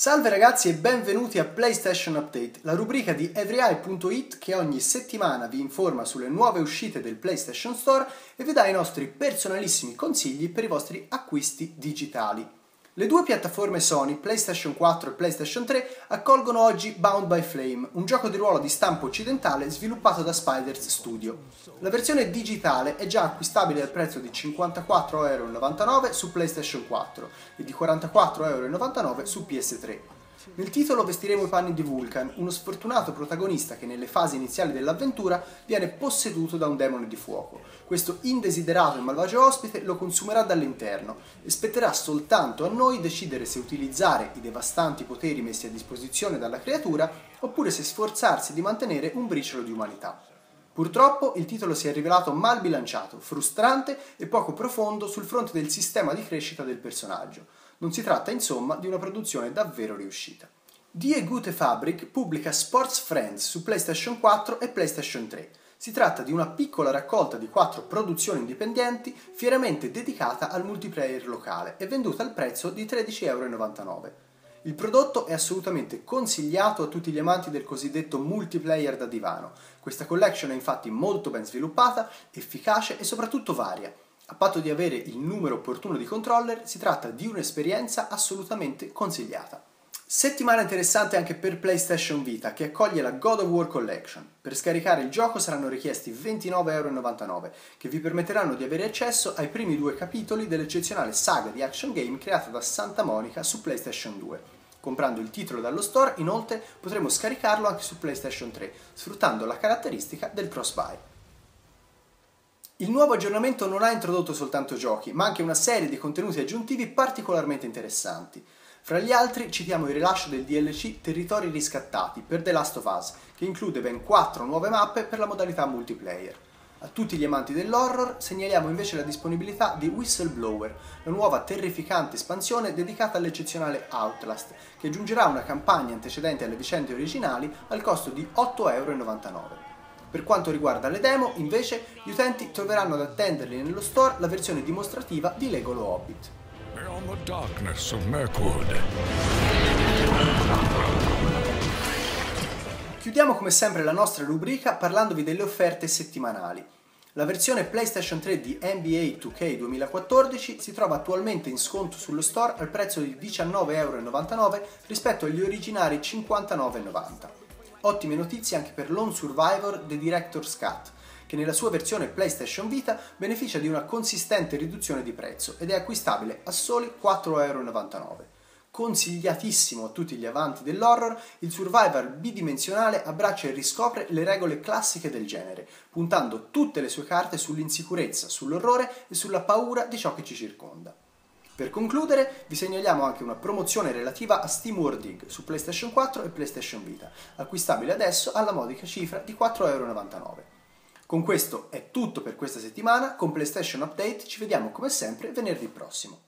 Salve ragazzi e benvenuti a PlayStation Update, la rubrica di everyeye.it che ogni settimana vi informa sulle nuove uscite del PlayStation Store e vi dà i nostri personalissimi consigli per i vostri acquisti digitali. Le due piattaforme Sony, PlayStation 4 e PlayStation 3, accolgono oggi Bound by Flame, un gioco di ruolo di stampo occidentale sviluppato da Spiders Studio. La versione digitale è già acquistabile al prezzo di 54,99€ su PlayStation 4 e di 44,99€ su PS3. Nel titolo vestiremo i panni di Vulcan, uno sfortunato protagonista che nelle fasi iniziali dell'avventura viene posseduto da un demone di fuoco. Questo indesiderato e malvagio ospite lo consumerà dall'interno e spetterà soltanto a noi decidere se utilizzare i devastanti poteri messi a disposizione dalla creatura oppure se sforzarsi di mantenere un briciolo di umanità. Purtroppo il titolo si è rivelato mal bilanciato, frustrante e poco profondo sul fronte del sistema di crescita del personaggio. Non si tratta insomma di una produzione davvero riuscita. Die Gute Fabrik pubblica Sports Friends su PlayStation 4 e PlayStation 3. Si tratta di una piccola raccolta di quattro produzioni indipendenti fieramente dedicata al multiplayer locale e venduta al prezzo di 13,99€. Il prodotto è assolutamente consigliato a tutti gli amanti del cosiddetto multiplayer da divano. Questa collection è infatti molto ben sviluppata, efficace e soprattutto varia. A patto di avere il numero opportuno di controller, si tratta di un'esperienza assolutamente consigliata. Settimana interessante anche per PlayStation Vita che accoglie la God of War Collection. Per scaricare il gioco saranno richiesti 29,99€ che vi permetteranno di avere accesso ai primi due capitoli dell'eccezionale saga di action game creata da Santa Monica su PlayStation 2. Comprando il titolo dallo store, inoltre, potremo scaricarlo anche su PlayStation 3, sfruttando la caratteristica del cross-buy. Il nuovo aggiornamento non ha introdotto soltanto giochi, ma anche una serie di contenuti aggiuntivi particolarmente interessanti. Fra gli altri citiamo il rilascio del DLC Territori riscattati per The Last of Us, che include ben 4 nuove mappe per la modalità multiplayer. A tutti gli amanti dell'horror segnaliamo invece la disponibilità di Whistleblower, la nuova terrificante espansione dedicata all'eccezionale Outlast, che aggiungerà una campagna antecedente alle vicende originali al costo di 8,99€. Per quanto riguarda le demo, invece, gli utenti troveranno ad attenderli nello store la versione dimostrativa di Lego Lo Hobbit. Chiudiamo come sempre la nostra rubrica parlandovi delle offerte settimanali. La versione PlayStation 3 di NBA 2K 2014 si trova attualmente in sconto sullo store al prezzo di 19,99€ rispetto agli originari 59,90€. Ottime notizie anche per Lone Survivor The Director's Cut, che nella sua versione PlayStation Vita beneficia di una consistente riduzione di prezzo ed è acquistabile a soli 4,99€ consigliatissimo a tutti gli avanti dell'horror, il survival bidimensionale abbraccia e riscopre le regole classiche del genere, puntando tutte le sue carte sull'insicurezza, sull'orrore e sulla paura di ciò che ci circonda. Per concludere, vi segnaliamo anche una promozione relativa a Steam World Dig su PlayStation 4 e PlayStation Vita, acquistabile adesso alla modica cifra di 4,99€. Con questo è tutto per questa settimana, con PlayStation Update ci vediamo come sempre venerdì prossimo.